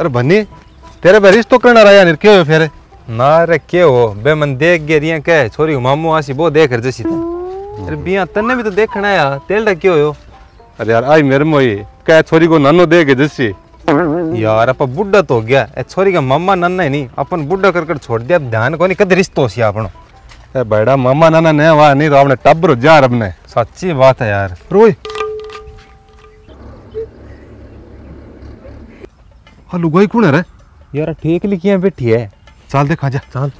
अरे बनी तेरे पे रिश्तो करना रहा यार क्यों फिर? ना रे के हो? बे मन देख गे रिया कह छोरी मामू आसी वो देख रहे जैसी अरे बिया तन्ने भी तो देखना है यार तेल डा क्यों हो? अरे यार आई मेरे मोई कह छोरी को नानो दे के जैसी। यार अपन बुढ़ा तो हो गया ए छोरी का मम्मा नन्ना ही नहीं अपन बुढ़ा कर कर छोड़ दिया ध्यान को नहीं कद रिश्तो सी अपनो। ए बड़ा मामा नाना ने वाह नहीं तो आपने टब्बर जा रब ने सच्ची बात है यार। रोई। हाँ लुगाई कौन है रे? यार ठीक लिखिया बैठी है। चल देखा जा। चल।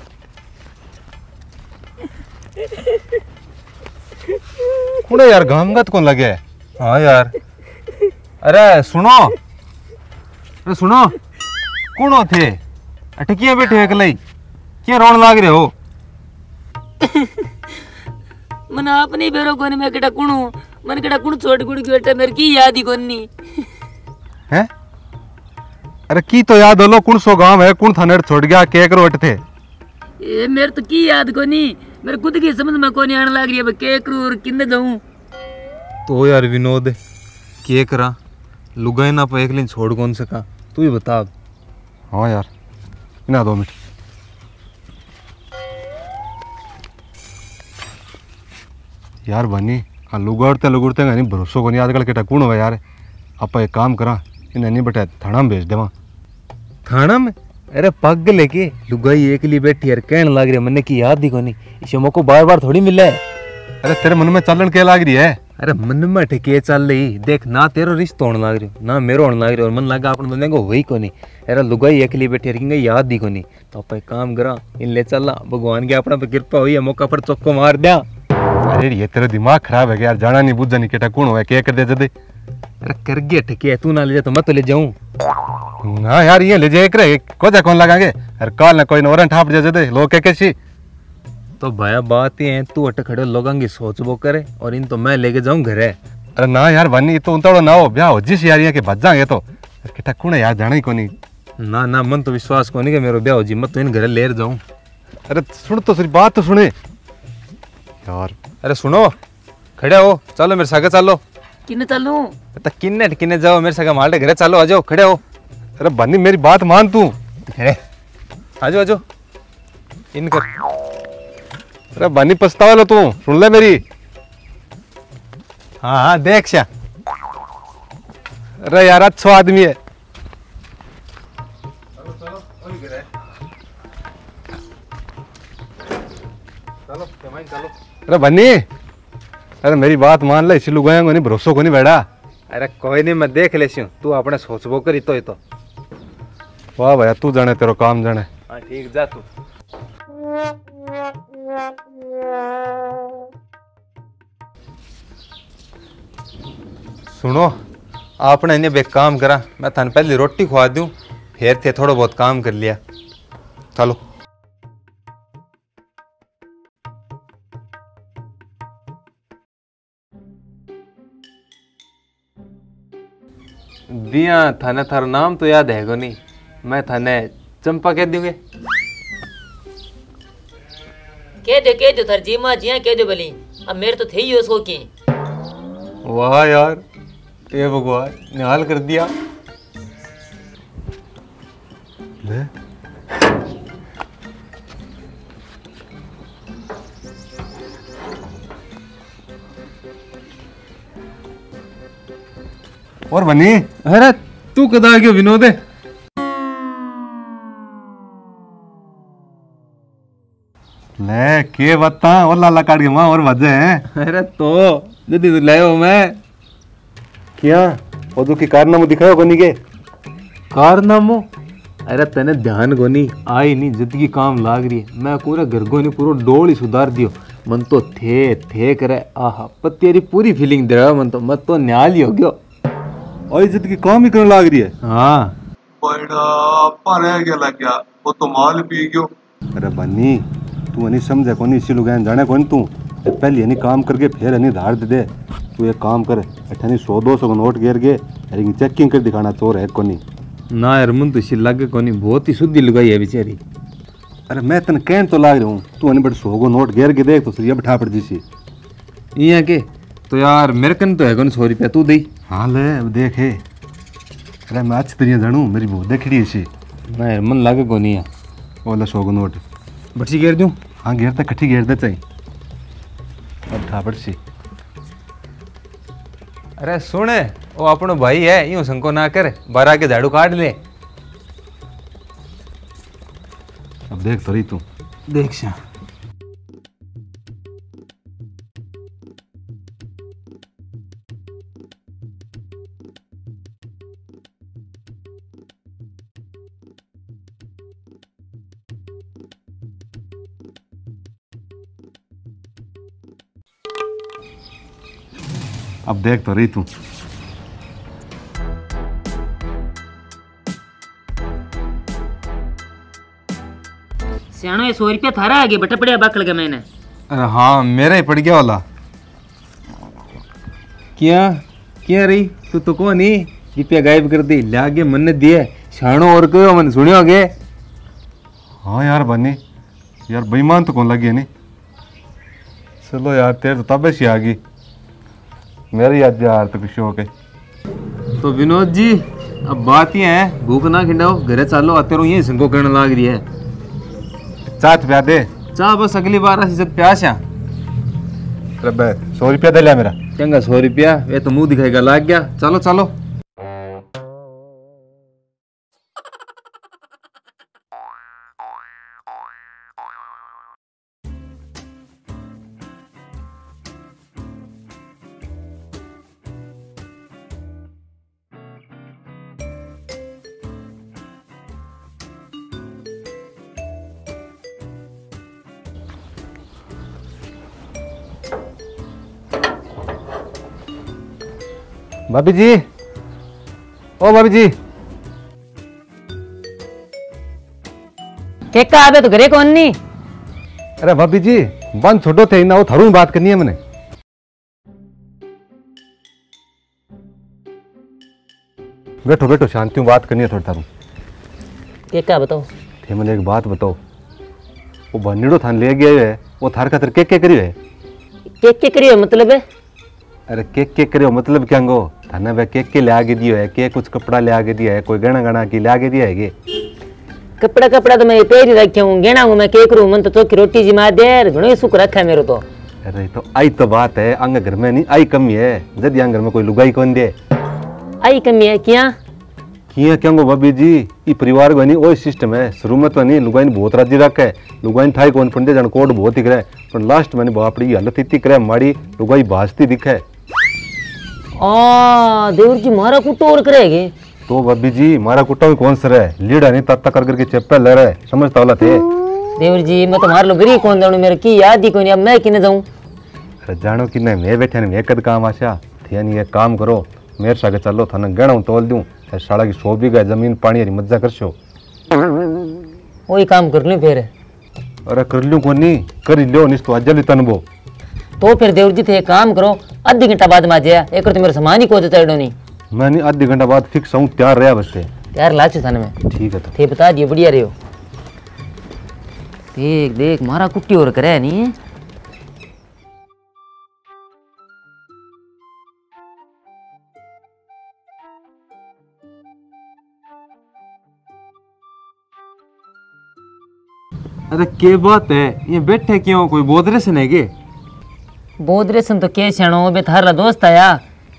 कौन है यार गामगत कौन लगे है? हाँ यार। अरे सुनो। अरे सुनो। कौन हो थे? अटकिया बैठे हो अकेले क्या रोन लाग रहे हो? मन आपने बेरो कोनी मैं केटा कुणू मन केटा कुण छोड़ गुड़ बेटा मेरे की याद ही कोनी हैं अरे की तो याद होलो कौन सो गाँव है कौन थाने छोड़ गया के करोट थे। ए मेरे तो की याद कोनी? मेरे खुद की समझ में कोनी आने लग रही है के करू और किन्ने जाऊँ? तो यार विनोद के करा लुगाई ना पे एक दिन छोड़ कौन सका तू ही बता। हाँ यार इना दो मिनट। यार बनी हाँ लुगाड़ते लुगड़ते नहीं भरोसो को नहीं आजकल केटा कौन हो यार? आप एक काम करा इन्हें नहीं बटा थाना में भेज देवा। थाना में? अरे पग लेके। लुगाई एक लिए बैठी यार कहने लग रही है मन्ने की याद ही कोनी। इसे मौको बार बार थोड़ी मिले अरे तेरे मन में चलन के लाग रही है? अरे मन में ठेके चल रही। देख ना तेरो रिश्तो होने लग रही ना मेरो होने लग रही और मन लगा अपन बंदे को वही कोनी। अरे लुगाई एक लिए बैठी यार याद ही कोनी। तो आप काम करा इन ले चला भगवान की अपना पे कृपा हुई है मौका पर चौको मार दिया। अरे ये तेरा दिमाग खराब है यार? जाना नहीं बुझा नहीं केटा कौन हो के कर दे जदे? अरे कर गया ठेके तू ना ले जा तो मैं तो ले जाऊँ। हाँ यार ये ले जाए एक रे कोजा कौन लगाएँगे? अरे कल ना कोई नौरन ठाप दे जदे लोग के कैसी? तो भैया बात ही है तू अट खड़े लोगों की सोच वो करे और इन तो मैं लेके जाऊँ घरे अरे ना यार बनी तो उनता ना हो ब्याह हो जिस यार ये के बच जाएँगे तो। केटा कौन यार जाना ही कोनी। ना ना मन तो विश्वास को नहीं कि मेरे ब्याह हो जी मैं तो इन घरे ले जाऊँ। अरे सुन तो सिर्फ़ बात तो सुने। यार। अरे सुनो खड़े हो चलो मेरे सागे चलो। किन्ने चलूँ? तो किन्ने किन्ने जाओ मेरे सागे माल्टे घरे चलो आ जाओ खड़े हो। अरे बनी मेरी बात मान तू। खड़े आ जाओ आ जाओ। इनकर अरे बनी पछतावा लो तू। सुन ले मेरी। हाँ हाँ देख श्या। अरे यार अच्छा आदमी है। अरे बनी अरे मेरी बात मान ले इसी लुगाया को नहीं भरोसो को नहीं बैठा। अरे कोई नहीं मैं देख हूँ तू अपने सोच वो करी तो ही तो। वाह भैया तू जाने तेरा काम जाने। हाँ ठीक जा तू। सुनो आपने इन्हें बेक काम करा मैं थाने पहले रोटी खुआ दूँ फिर थे थोड़ा बहुत काम कर लिया। चलो। दिया थाने थारा नाम तो याद है को नहीं मैं थाने चंपा कह दूँगे कह दो कह दो थार जी माँ जिया कह दो भली। अब मेरे तो थे ही उसको की। वाह यार ये भगवान निहाल कर दिया। और बनी? अरे तू कदा गयो विनोद ले के बता और लाला काट के माँ और वजह हैं। अरे तो जदी तू लायो मैं। क्या? वो जो की कारनामा दिखायो कोनी के? कारनामो? अरे तने ध्यान को नहीं आई नहीं ज़िंदगी काम लाग रही है। मैं पूरा घर को नहीं पूरा डोल ही सुधार दियो। मन तो थे थे करे। आहा पर तेरी पूरी फीलिंग दे रहा मन तो मत तो न्याल ही हो गयो। और इज़्ज़त की काम ही करने लाग रही है? हाँ। बड़ा रह गया लग गया। वो तो माल पी गयो। अरे बन्नी तू नहीं समझे कोनी इसी जाने कौन तू? पहले नहीं काम करके फिर नहीं धार दे दे। तू एक काम कर अठनी सौ दो सौ का नोट गिर गए अरे चेकिंग कर दिखाना चोर है कोनी। ना यार मन तो इसी लगे को नहीं बहुत ही शुद्धि लुगाई है बेचारी। अरे मैं तन कहन तो लाग रहा हूँ तू अने बड़े सौ को नोट गिर के देख तो सरिया बिठा पड़ जीसी यहाँ के तो यार मेरे कन तो है कौन सौ रुपया तू दई हाँ ले देख है। अरे मैं अच्छी तरह जानू मेरी बहुत देखड़ी है सी ना यार मन लागे को नहीं है। ओला सौ को नोट। बच्ची घेर दूँ हाँ घेर तक कट्ठी घेर दे चाहिए अब पड़सी अरे सुन वो अपनो भाई है यूँ संको ना कर बारह के झाड़ू काट ले। अब देख तो रही तू। देख श्या अब देख तो रही तू ये सौ रुपया थारा आगे बटा पड़िया बाकल का मैंने। अरे हाँ मेरा ही पड़ गया वाला। क्या? क्या रही तू तो कौन ही? रुपया गायब कर दी लागे मन ने दिए शाणो और कहो मन सुनियो गे हाँ यार बनी। यार बेईमान तो कौन लगी नहीं? चलो यार तेरे तो तबे से आ गई। मेरी याद यार तो कुछ शौक है। तो विनोद जी अब बात ये है भूख ना खिंडाओ घरे चलो आते रहो यही सिंको करने लाग रही है। चाट प्या दे चाह बस अगली बार ऐसी जब प्यास है। सौ रुपया दे लिया मेरा। चंगा सौ रुपया ये तो मुँह दिखाएगा लाग गया। चलो चलो। भाभी जी ओ भाभी जी केका आबे तो घरे कौन नहीं अरे भाभी जी बंद छोटो थे ना वो थारू में बात करनी है मैंने बैठो बैठो शांति में बात करनी है थोड़ी थारू। केका बताओ? थे मैंने एक बात बताओ। वो बनीड़ो थान ले गया है वो थार खातर के के करियो है केक के करियो मतलब? है अरे केक केक करियो मतलब क्या गो थाने वे केक के ले आगे दियो है के कुछ कपड़ा ले आगे दिया है कोई गहना गहना की ले आगे दिया है के कपड़ा कपड़ा तो मैं पैर ही रखा हूँ गेना हूँ मैं केक रू मन तो चौकी रोटी जी मार दे घणो ही सुख रखा है मेरे तो। अरे तो आई तो बात है अंग घर में नहीं आई कमी है जद यहाँ घर में कोई लुगाई कौन दे। आई कमी है क्या? किया क्या गो भाभी जी? ई परिवार को नहीं वही सिस्टम है शुरू में तो नहीं लुगाई ने बहुत राज़ी रखे लुगाई ने ठाई कौन पंडे जन कोड बहुत ही करे पर लास्ट में बापड़ी हालत इतनी करे माड़ी लुगाई भाजती दिखे। आ देवर जी मारा कुटो और करेगी। तो भाभी जी मारा कुट्टा भी कौन सर है? लीडा नहीं तत्ता कर करके चप्पे ले रहे समझता वाला थे। देवर जी मैं तुम्हारे लोग गरीब कौन जाऊँ मेरे की याद ही कोई नहीं अब मैं किने जाऊँ? अरे जानो कि नहीं? मैं बैठे नहीं मैं कद काम आशा। थे नहीं एक काम करो। मेरे सागे चलो थाने गणा तोल दूँ। फिर साड़ा की सौ बीघा ज़मीन पानी हरी मज्जा करशो। वही काम कर लूँ फिर। अरे कर लूँ कोनी? कर ही लो निस तो अजल तनबो। तो फिर देवर जी थे काम करो आधी घंटा बाद में आ जाए एक तो मेरे सामान ही को देता नहीं। मैं नहीं आधी घंटा बाद फिक्स हूँ तैयार रहा बस थे यार लाचू थाने में। ठीक है तो। थे बता दिए बढ़िया रहे हो। देख देख मारा कुट्टी और करे नहीं। अरे के बात है? ये बैठे क्यों? कोई बोधरे से नहीं गे बोधरे सन तो के छणो बे थारा दोस्त आया।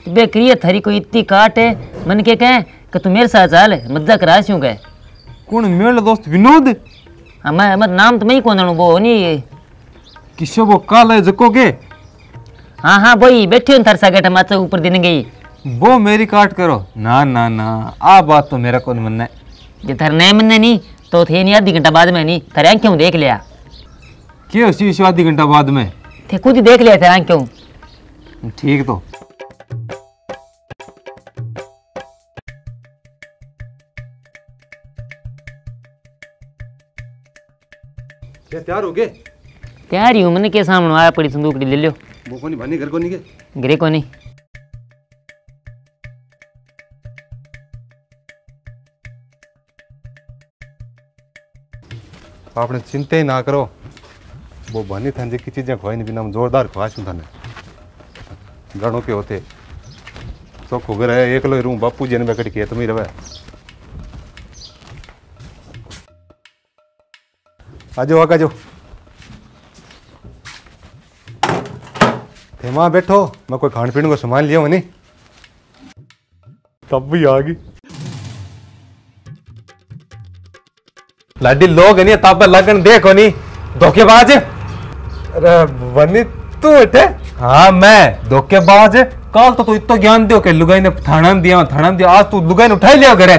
बे करिए थारी कोई इतनी काट है। मन के कहे कि तू मेरे साथ चाल मज़ा करा क्यों गए कौन मेरा दोस्त विनोद? हाँ मैं मत नाम तो मैं ही कौन जानू वो नहीं किसो वो काल है जको के हाँ हाँ वही बैठे थार सागे टमाचा ऊपर दिन गई। वो मेरी काट करो। ना ना ना आ बात तो मेरा कौन मन है जे थार नए मन नहीं तो थे नहीं आधी घंटा बाद में नहीं थारे आँखें देख लिया। के उसी उसी आधी घंटा बाद में? थे खुद ही देख लिया थारे आँखें ठीक तो। तैयार हो गए? तैयार ही हूँ मैंने के सामने आया पड़ी संदूकड़ी ले लो वो कोनी भानी घर को? नहीं गए गिरे को नहीं आपने चिंता ही ना करो। वो बनी था की चीज़ें खोई नहीं, बिना जोरदार खुआशू थाने गणों के होते चौको घर है एक लो रूम बापू जी ने बैठ के तुम ही रवे आ जाओ आका थे वहाँ बैठो, मैं कोई खान पीने को सामान लिया नहीं। तब भी आ गई। लाडी लोग नहीं, ताप लगन देखो, नहीं। धोखेबाज अरे तू बैठे? हाँ मैं। धोखेबाज कल तो तू इतना ज्ञान दियो के लुगाई ने थाना दिया थाना दिया। आज तू लुगाई ने उठाई लिया घरे।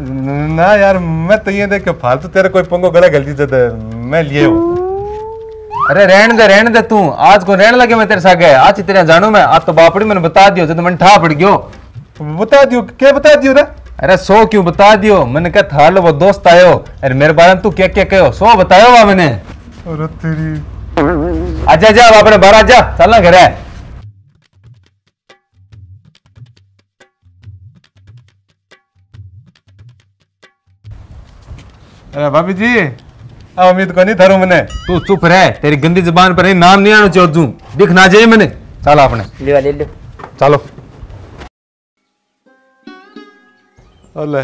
ना यार मैं तो ये देख के फालतू तेरे कोई पंगो गला गलती से मैं लिए हूँ। अरे रहने दे रहने दे तू। आज को रहने लगे मैं तेरे साथ गए आज तेरे जानू मैं। आज तो बापड़ी मैंने बता दियो तो मैंने ठा पड़ गयो। बता दियो क्या बता दियो रे? अरे सो क्यों बता दियो? मैंने कहा था लो वो दोस्त आयो। अरे मेरे बारे में तू क्या क्या कहो? सो बतायो वा मैंने। अरे तेरी आजा जा अपने बाहर आजा। चल ना घरे। अरे भाभी जी उम्मीद को नहीं थारो मैंने। तू चुप रह तेरी गंदी ज़ुबान पर नहीं नाम नहीं आना चाहिए तू दिख ना जाए मैंने। चल अपने ले ले लो। चलो। अले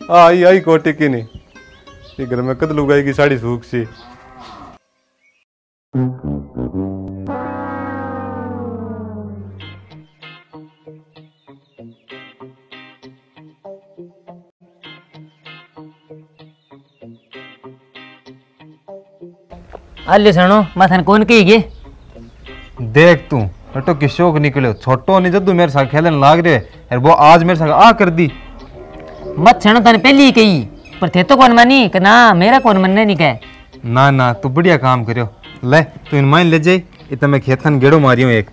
आई आई कोटी की नहीं। ये घर में कद लुगाई की साड़ी सूख सी। अल्ले सणो माथन कौन कही गे? देख तू हटो की शौक निकलो छोटो नहीं जदू मेरे साथ खेलन लाग रहे और वो आज मेरे साथ आ कर दी। मत सणो तने पहली ही कही। पर थे तो कौन मानी कि ना मेरा कौन मनने नहीं कहे? ना ना तू बढ़िया काम करियो। ले, तू इन माइन ले जाई इतना मैं खेतन गेड़ो मारियो एक।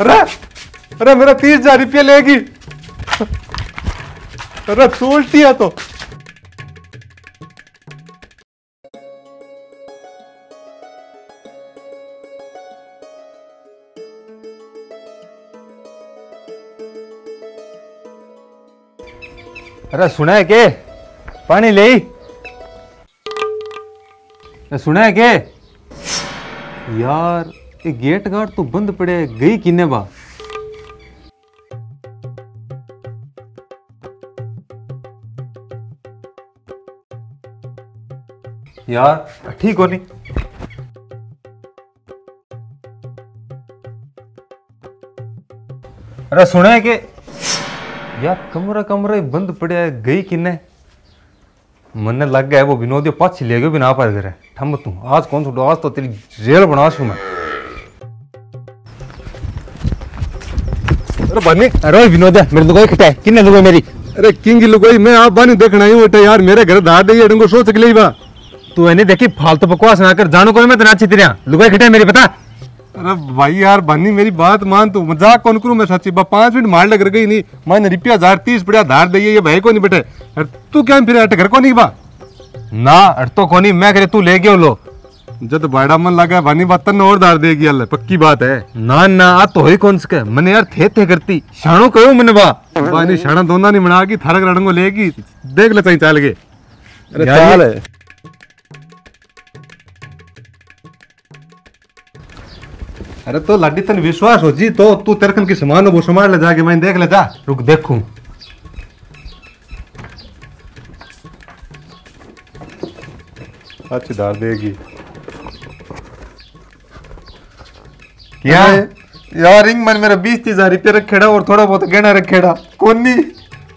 अरे अरे मेरा तीस हज़ार रुपया लेगी। अरे सोचती है तो। अरे सुना है के? पानी ले सुना है के? यार ये गेट गार्ड तो बंद पड़े गई किन्ने बा यार, ठीक हो नहीं। अरे सुना है के? यार कमरा कमरा ही बंद पड़ा है गई किन्ने? मन्ने लग गया वो विनोदियो पाछी ले गयो बिना पर करे ठम तू आज कौन छुड़ो? आज तो तेरी जेल बना छू मैं। अरे बनी। अरे विनोदिया मेरे लुगाई खटाए किन्ने लुगाई मेरी? अरे किंग लुगाई मैं आप बानी देखना ही बेटा यार मेरे घर धार दे डंगो सोच के बा तू है देखी फालतू बकवास ना कर जानो कोई मैं तेरा अच्छी तेरा लुगाई खटाए मेरी पता? अरे भाई यार बनी मेरी बात मान तू। मज़ाक कौन करूँ मैं सच्ची? बा पाँच मिनट मार लग गई नहीं। मैंने रुपया हज़ार तीस पड़ा धार दे ये भाई को नहीं बेटे? अरे तू क्या फिर अट घर को नहीं बा? ना अट तो कोनी मैं करे तू ले गयो लो। जब बड़ा मन लगा बनी बात तन और धार देगी अल्लाह पक्की बात है। ना ना आ तो ही कौन सके मैंने यार थे थे करती। शानो कहो मैंने बा। बानी शाना दोना नहीं बना की थारक रड़ंगो लेगी। देख ले चाहिए चाल के अरे चाल है। अरे तो लाडी तन विश्वास हो जी तो तू तेरकन की सामान हो वो संभाल ले जाके मैं देख ले जा। रुक देखूँ। अच्छी धार देगी। क्या? है यार रिंग मन मेरा बीस तीस हज़ार रुपये रखेड़ा और थोड़ा बहुत गहना रखेड़ा। कौन? नहीं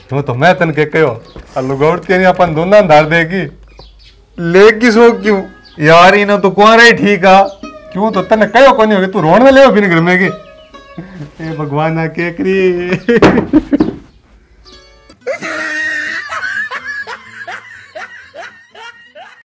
क्यों तो मैं तन के कहो आलू गौड़ती नहीं अपन दोनों धार देगी। लेगी सो क्यों? यार इनो तो कुआरा ही ठीक आ। क्यों तो तने कहो कौन नहीं होगी तू रोन में ले फिर घर में